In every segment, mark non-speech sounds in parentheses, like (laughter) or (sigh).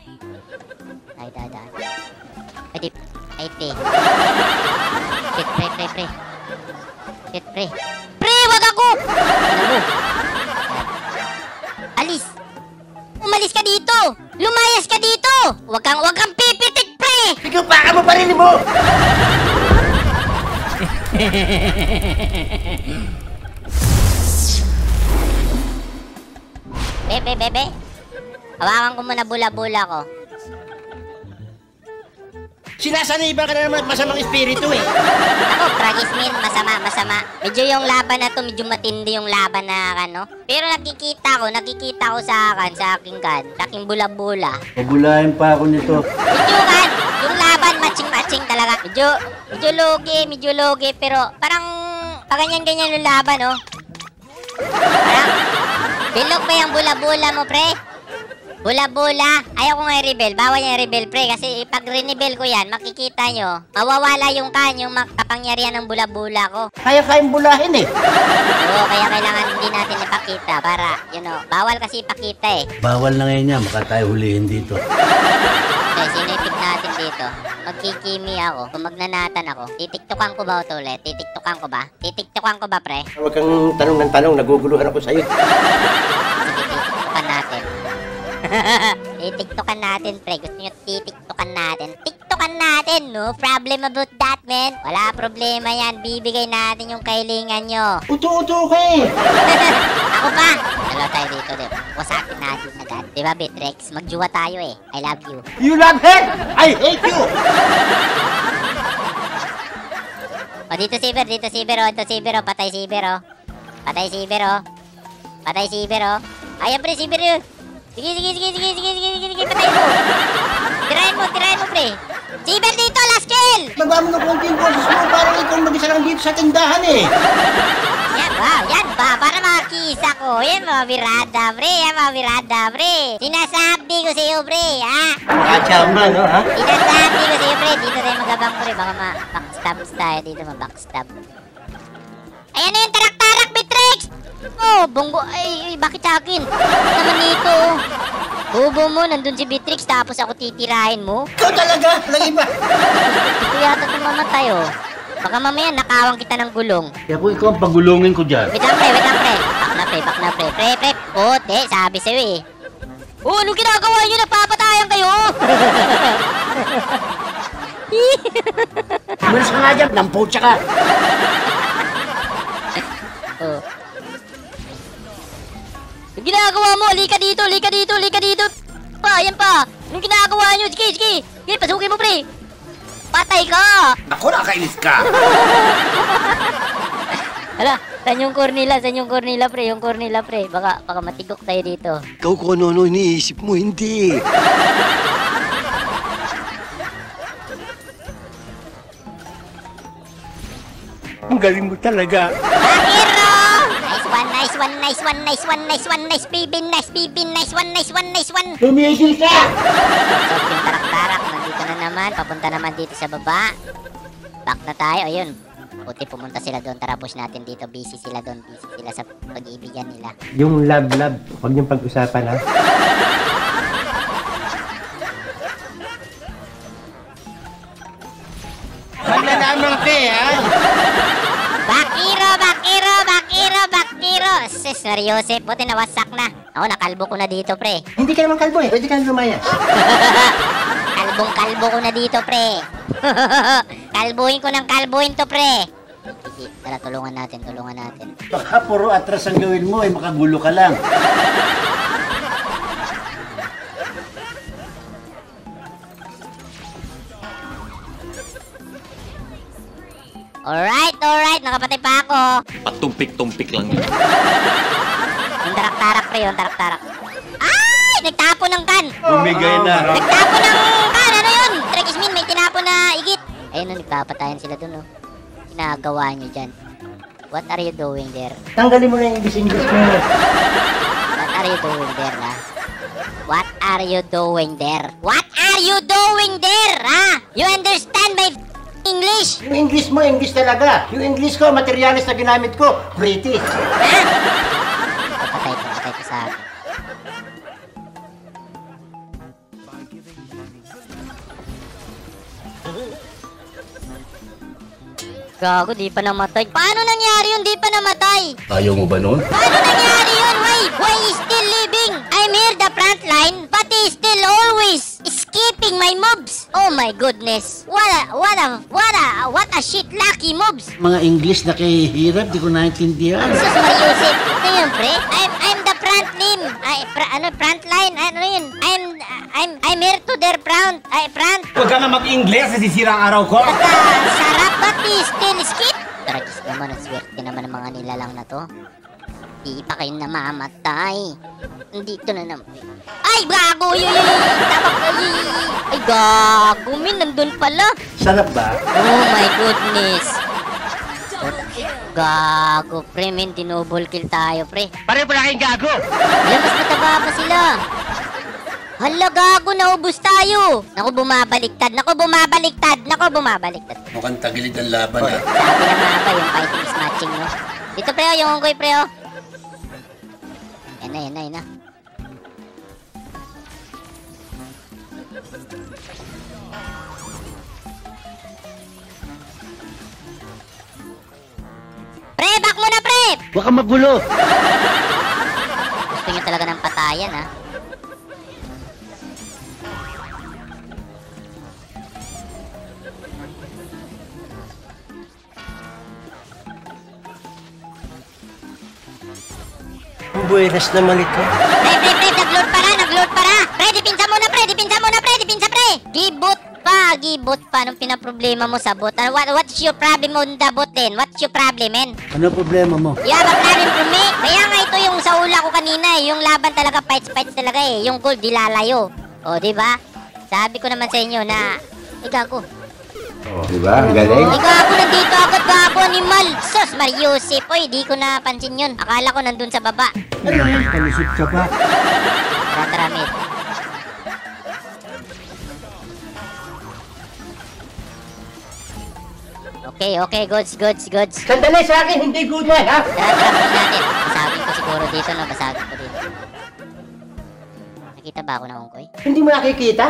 Ay, dadaan. Ay, di. Ay, di. Shit, pre, pre, pre. Shit, pre. Pre, wag ako! Ano mo? Alis! Umalis ka dito! Lumayas ka dito! Wag kang, wag kang pipitik, pre! Ikaw pa mo pa rin mo! Bebe, bebe. Hawakan ko muna bula-bula ko. Sinasaniban ka na naman at masamang espiritu eh. Ako, Tragismin, masama, masama. Medyo yung laban na to, medyo matindi yung laban na ano. Pero nakikita ko, nakikita ko sa akin, sa aking kan, sa aking bula-bula. Pabulahin pa ako nito. Medyo kan, yung laban, matching-matching talaga. Medyo, medyo logi, medyo logi, pero parang, paganyan-ganyan yung laban, oh. Parang, bilog ba yung bula-bula mo, pre? Bula-bula. Ayaw ko nga i-rebel. Bawal yung rebel, pre. Kasi pag rinibel ko yan, makikita nyo, mawawala yung kan, yung mak- kapangyarihan ng bula-bula ko. Kaya kayang bulahin eh. Oo, kaya kailangan hindi natin ipakita para, you know, bawal kasi ipakita eh. Bawal na ngayon yan, baka tayo hulihin dito. Okay, sinipid natin dito. Magkikimi ako. Kung magnanatan ako, titiktukan ko ba ito ulit? Titiktukan ko ba? Titiktukan ko ba, pre? Huwag kang tanong ng tanong, naguguluhan ako sa'yo. Sige, titiktukan natin. (laughs) titiktukan natin, pre. Gusto nyo titiktukan natin? Tiktukan natin, no? Problem about that, man. Wala problema yan. Bibigay natin yung kailingan nyo. Uto-uto ka eh. (laughs) Ako pa! Dalawa tayo dito, di ba? Wasakin natin agad. Di ba, Bitrex? Magjuwa tayo eh. I love you. You love her! I hate you! O, dito si Iber, dito si Iber, o. Ito si Iber, o. Patay si Iber, o. Patay si Iber, o. Patay si Iber, o. Ayan, pre, si Iber, yun. Sige, sige, sige, sige, sige, sige, sige, sige, patay mo. Tirahin mo, tirahin mo, pre. Si Iber dito, last kill! Baba mo ng konti yung boses mo, parang ikaw mag-isa lang dito sa tindahan eh. Yan ba? Yan ba? Para makakisa ko. Yan mga birada, pre. Yan mga birada, pre. Sinasabi ko sa iyo, pre, ha? Kachamba, no, ha? Sinasabi ko sa iyo, pre. Dito tayo magabang, pre. Baka ma-backstabs tayo dito, ma-backstab. Ayan na yung tarak-tarak, Bitrix! Oh, bonggo. Ay, ay, bakit sa akin? Ano naman nito? Bubo mo, nandun si Bitrix, tapos ako titirahin mo. Ikaw talaga, lang iba. Ito yata itong mamatay, oh. Baka mamaya nakawang kita ng gulong. Kaya kung ikaw ang pagulungin ko dyan, Wait lang, pre, wait lang, pre. Back na, pre, back na, pre. Pre, pre, puti, sabi sa'yo eh. Oh, anong ginagawa nyo? Nagpapatayan kayo! Umalis ka nga dyan, namputsa ka. oh. Anong ginagawa mo? Lika dito, lika dito, lika dito. Pa, yan pa. Anong ginagawa nyo? Sige, sige. Sige, pasukin mo, pre. Patay ka! Ako, nakainis ka. (laughs) Hala, saan yung Cornila? Saan yung Cornila, pre? Yung Cornila, pre. Baka, baka matigok tayo dito. Ikaw kung ano-ano iniisip mo, hindi. Ang galing mo talaga. Bakiro! Nice one, nice one, nice one, nice one, nice one, nice baby, nice baby, nice one, nice one, nice one. Tumigil ka! So, yung tarak-tarak, nandito na naman, papunta naman dito sa baba. Back na tayo, ayun. Buti pumunta sila doon, tara push natin dito. Busy sila doon, busy sila sa pag-iibigan nila. Yung love-love, huwag niyong pag-usapan, ha? Sis, Mariosep, buti nawasak na. Ako, nakalbo ko na dito, pre. (laughs) Hindi ka naman kalbo, eh. Pwede ka na lumayas. Kalbong kalbo ko na dito, pre. (laughs) Kalbuhin ko ng kalbuhin to, pre. Sige, tara, tulungan natin, tulungan natin. baka puro atras ang gawin mo, ay makagulo ka lang. (laughs) Alright, alright, nakapatay pa ako. Patumpik-tumpik lang yun. Yung tarak-tarak, pre, yung tarak-tarak. Ay! Nagtapo ng kan! Bumigay na. Nagtapo ng kan! Ano yun? Trekismin, may tinapo na igit. Ayun, no, nagpapatayan sila dun, no. Ginagawa nyo dyan. What are you doing there? Tanggalin mo na yung English-English mo. What are you doing there, ha? What are you doing there? What are you doing there, ha? You understand my English! Yung English mo, English talaga. Yung English ko, materialis na ginamit ko, British. Patay ko, patay ko sa akin. Gago, di pa namatay. Paano nangyari yun? Di pa namatay. Ayaw mo ba nun? Paano nangyari yun? Why? Why is still living? I'm here the front line, but still always skipping my moves. Oh my goodness. What a, what a, what a, what a shit lucky moves. Mga English na kay hirap, di ko naintindihan. Sus Mariusip. Ito yun, pre. I'm, I'm the front line. Ay, fra, ano, front line. Ano yun? I'm, I'm, I'm here to their front. Ay, front. Huwag ka na mag-Ingles, nasisira ang araw ko. Baka (laughs) sarap but he still skip. Tara, Diyos naman, ang swerte naman ng mga nilalang na to. Di pa kayo namamatay. Nandito na naman. Ay, gago! Yun, yun, yun. Tapos, ay, ay, gago, min, nandun pala. Sarap ba? Oh my goodness. Gago, pre, min, dinouble kill tayo, pre. Pare pala kayong gago. Alam, mas mataba pa sila. Hala, gago, naubos tayo. Naku, bumabaliktad. Naku, bumabaliktad. Naku, bumabaliktad. Mukhang tagilid ang laban ah. Sabi na nga ba, yung fighting is matching, no? Dito, preo, yung unggoy, preo. Yan na, yan na, pre! Huwag kang magulo. Gusto niyo talaga ng patayan, ha? Buenas naman ito. Pre, pre, pre, nag-load para, nag-load para. Pre, dipinsa muna, pre, dipinsa muna, pre, dipinsa. Gibot pa, gibot pa. Anong pinaproblema mo sa bot? Ano, What, what's your problem on the bot then? What's your problem, man? Ano problema mo? You have a problem from me? Kaya nga ito yung sa ula ko kanina eh. Yung laban talaga, fights, fights talaga eh. Yung gold, di lalayo. O, di ba? Sabi ko naman sa inyo na, ay gago. Diba? Ang galing. Ay gago, nandito agad gago, animal. Sus, Mariusip. Oy, di ko napansin yun. Akala ko nandun sa baba. Ano yan? Palusot ka pa. Tara, tara, mate. Okay, okay, goods, goods, goods. Sandali sa akin, hindi good na, ha? Tara, tara, punin natin. Basagin ko siguro dito, no? Basagin ko dito. Nakita ba ako na ungkoy? Hindi mo nakikita?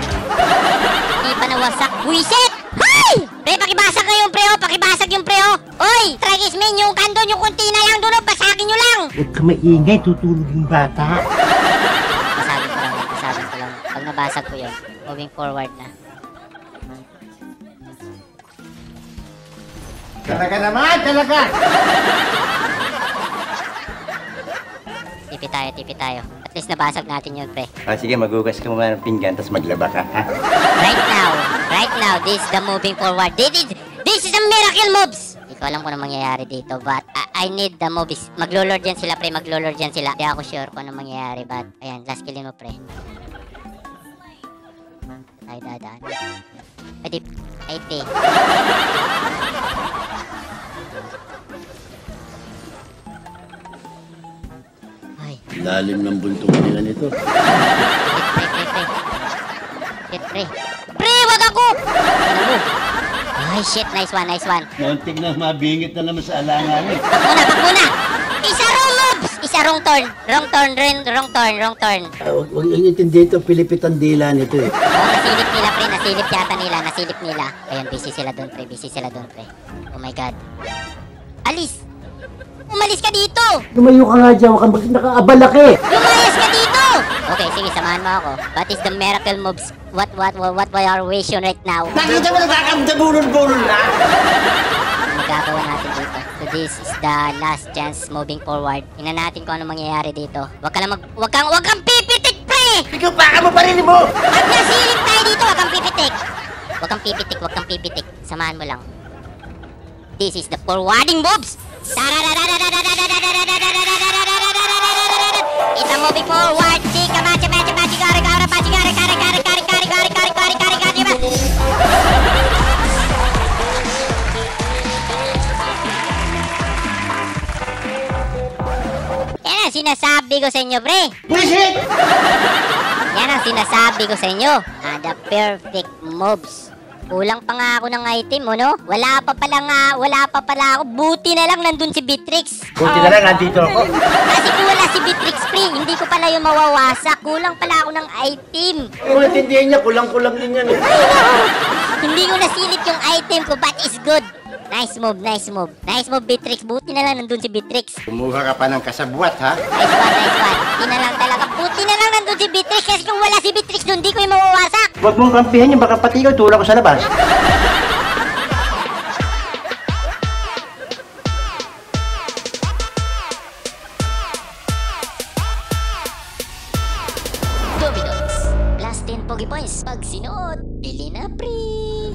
Hindi pa nawasak. Buisit! Hay! Pre, pakibasag na yung preo. Pakibasag yung preo. Oy! Tragis men, yung kandon, yung kunti na lang doon. oh. Basagin nyo lang. Huwag ka maingay, tutulog yung bata. Basagin ko lang. Basagin ko lang. Pag nabasag ko yun, moving forward na. Talaga naman, talaga. Tipi tayo, tipi tayo. At least nabasag natin yun, pre. Ah, sige, magugas ka muna ng pinggan, tapos maglaba ka, ha? Right now, right now, this is the moving forward. This is, this is a miracle moves! Hindi ko alam kung ano mangyayari dito, but I, I need the movies. Maglo-lord yan sila, pre. Maglo-lord yan sila. Hindi ako sure kung ano mangyayari, but ayan, last killin mo, pre. Tayo dadaan. Pwede, ay, te. Ay, Lalim ng buntungan nila nito. Pre, pre, pre. Shit, pre. Pre, wag ako! Ay, shit. Nice one, nice one. Muntik na mabingit na naman sa alanganin. Back muna, back muna! Isa wrong turn. Wrong turn, wrong, wrong turn, wrong turn. Ah, Huwag yung intindihin ito, Pilipit ang dila nito eh. Oh, nasilip nila, pre. Nasilip yata nila. Nasilip nila. Ayun, busy sila doon, pre. Busy sila doon, pre. Oh my God. Alis! Umalis ka dito! Lumayo ka nga dyan, huwag kang mag- nakaabala ka eh. Lumayas ka dito! Okay, sige, samahan mo ako. What is the miracle moves? What, what, what, what our vision right now? Nakita mo na nakakamdabulol-bulol na? Magagawa natin this is the last chance moving forward. Tingnan natin kung ano mangyayari dito. Wag ka lang mag... Wag kang... Wag kang pipitik, pre! Ikaw pa ka mo pa rin mo! Pag nasilip tayo dito, wag kang pipitik! Wag kang pipitik, wag kang pipitik. Samahan mo lang. This is the forwarding moves! It's a moving forward. Chika, macha, macha, sinasabi ko sa inyo, pre. Bullshit! Yan ang sinasabi ko sa inyo. Ah, the perfect moves. Kulang pa nga ako ng item, oh, no? Wala pa pala nga, wala pa pala ako. Buti na lang nandun si Beatrix. Buti na lang, nandito ako. Kasi kung wala si Beatrix Free, hindi ko pala yung mawawasak. Kulang pala ako ng item. Kung intindihan niya, kulang-kulang din yan. Eh. Hindi ko nasilip yung item ko, but is good. Nice move, nice move. Nice move, Beatrix. Buti na lang nandun si Beatrix. Kumuha ka pa ng kasabwat, ha? Nice one, nice one. Buti na lang talaga. Buti na lang nandun si Beatrix kasi kung wala si Beatrix doon, di ko yung mawawasak. Huwag mong kampihan yun, baka pati ikaw tulak ko sa labas. Domino's. 10 Pogi Points. Pag sinuot, bili na free.